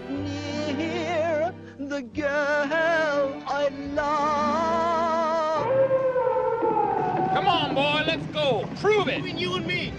not near the girl I love. Come on, boy, let's go. Prove it. Between you and me.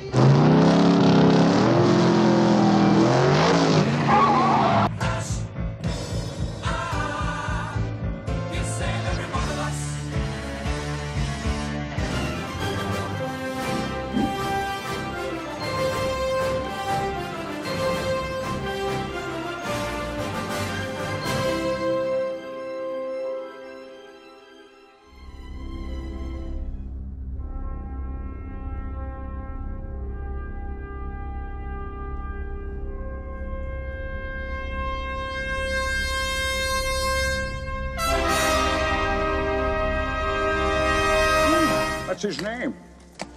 That's his name.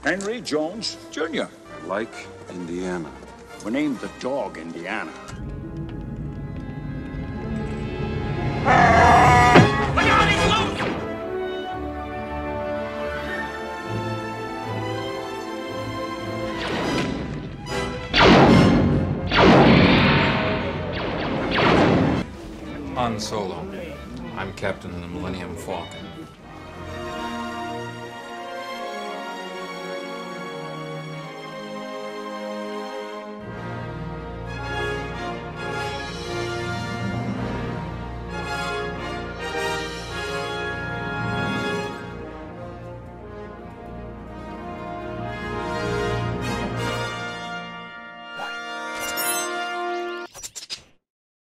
Henry Jones Jr. Like Indiana. We named the dog Indiana. Look out, he's loose! Han Solo. I'm captain of the Millennium Falcon.